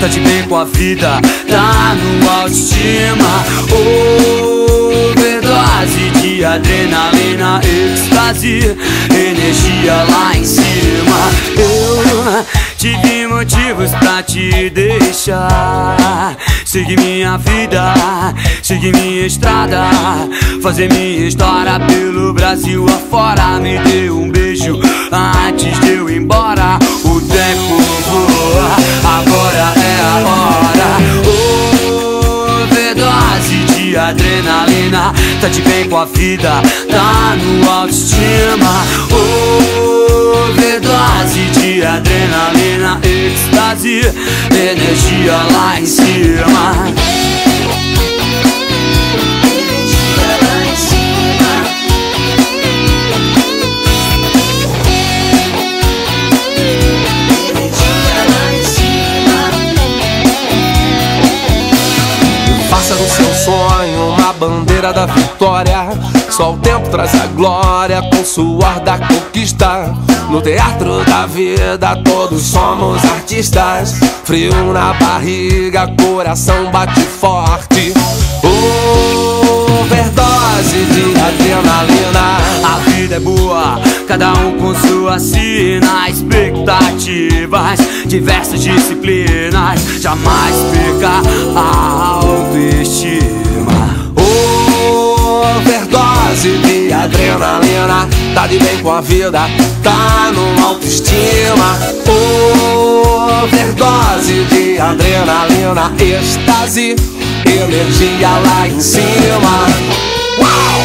tá de bem com a vida, tá no autoestima. Overdose de adrenalina, êxtase, energia lá em cima. Eu tive motivos pra te deixar. Seguir minha vida, seguir minha estrada, fazer minha história pelo Brasil afora. Me dê tá de bem com a vida, tá no autoestima. Overdose de adrenalina, êxtase, energia lá em cima. Faça do seu sonho uma bandeira da vitória. Só o tempo traz a glória com o suor da conquista. No teatro da vida todos somos artistas. Frio na barriga, coração bate forte. Overdose de adrenalina. A vida é boa, cada um com sua sina Expectativas, diversas disciplinas Jamais perca a Tá de bem com a vida, tá no autoestima. Overdose de adrenalina Êxtase, energia lá em cima. Uau!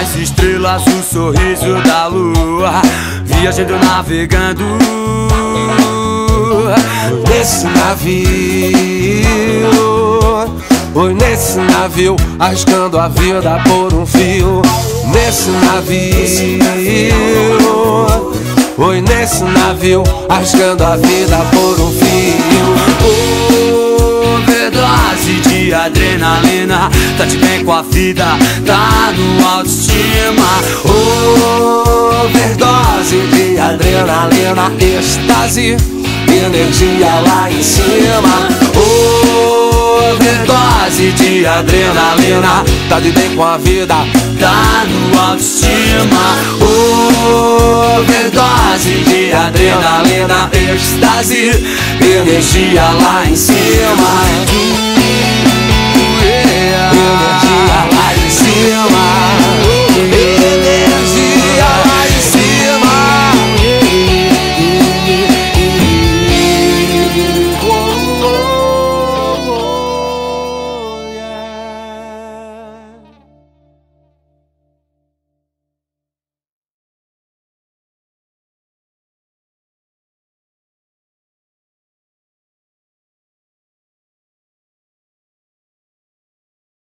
As estrelas, o sorriso da lua Viajando, navegando Nesse navio. Oi, nesse navio Arriscando a vida por um fio. Nesse navio. Oi, nesse navio Arriscando a vida por um fio de adrenalina. Tá de bem com a vida, tá no autoestima. Overdose de adrenalina Êxtase, energia lá em cima. Overdose de adrenalina Tá de bem com a vida Tá no autoestima. Overdose de adrenalina Êxtase, energia lá em cima